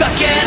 suck it.